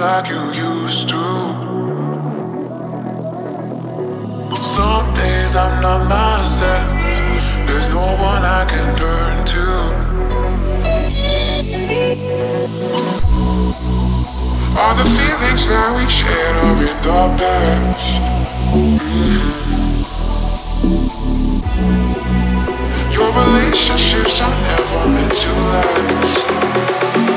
like you used to. Some days I'm not myself, there's no one I can turn to. All the feelings that we shared are in the past. Your relationships are never meant to last.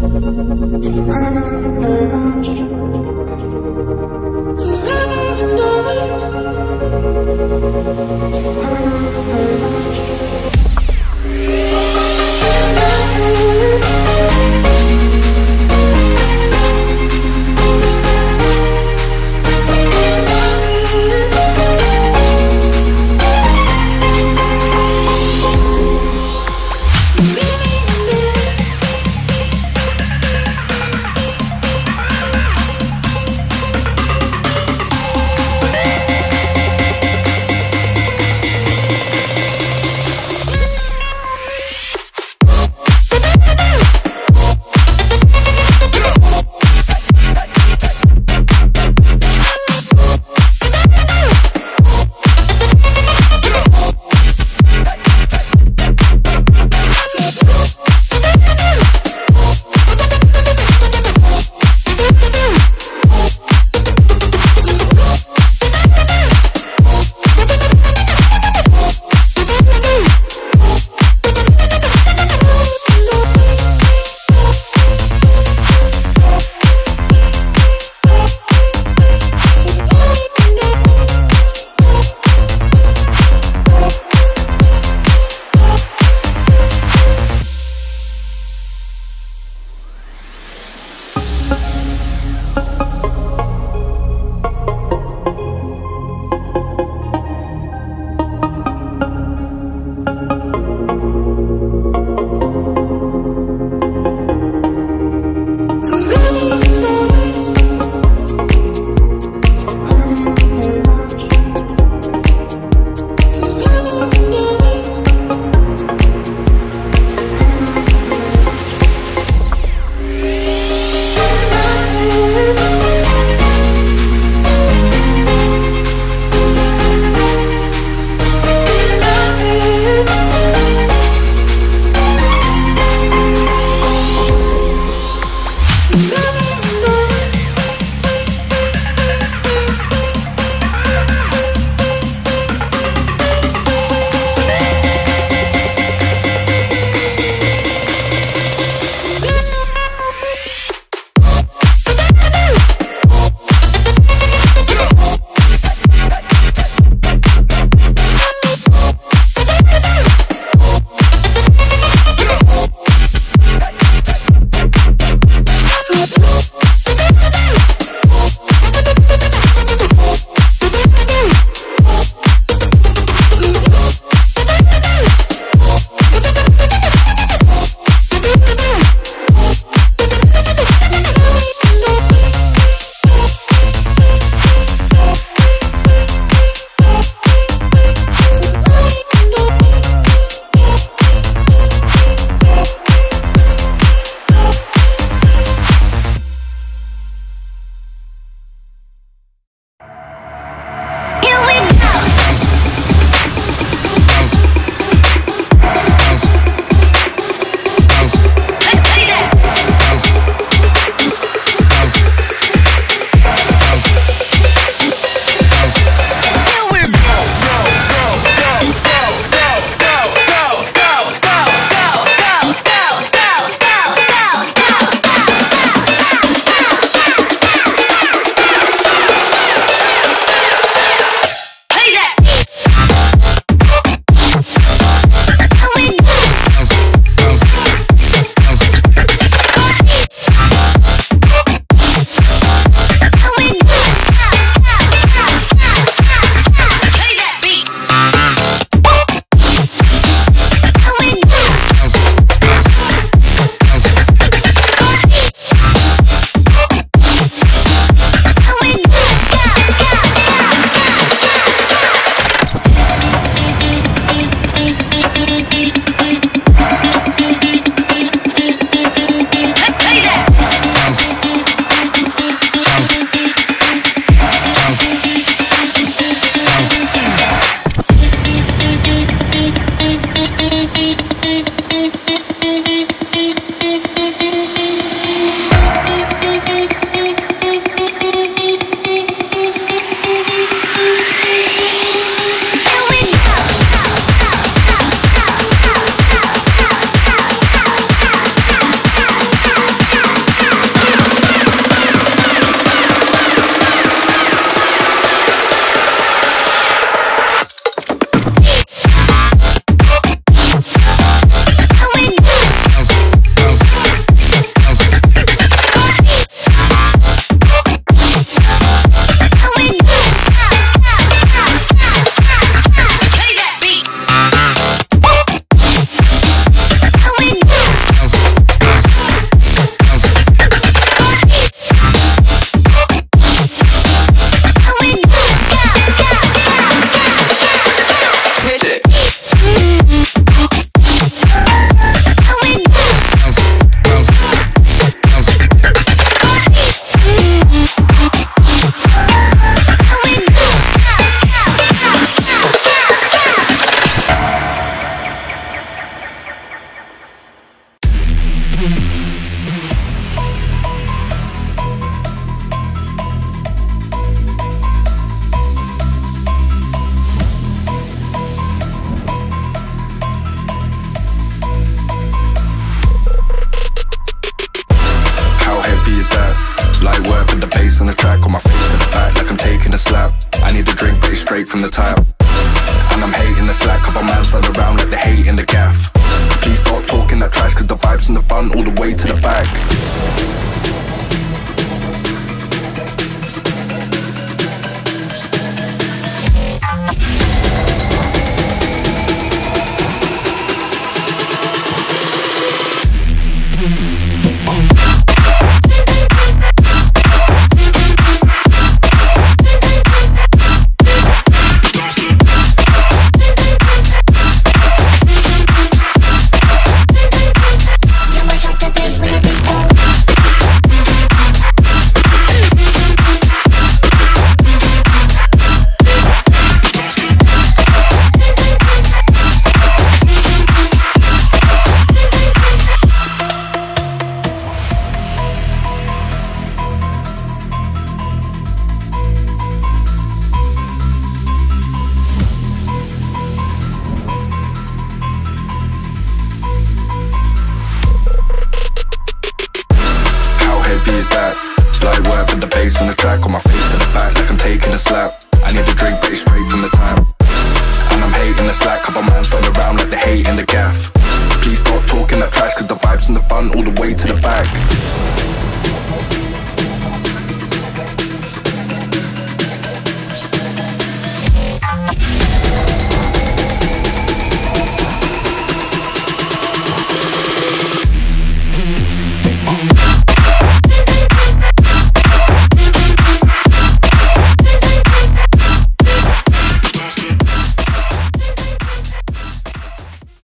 Ah.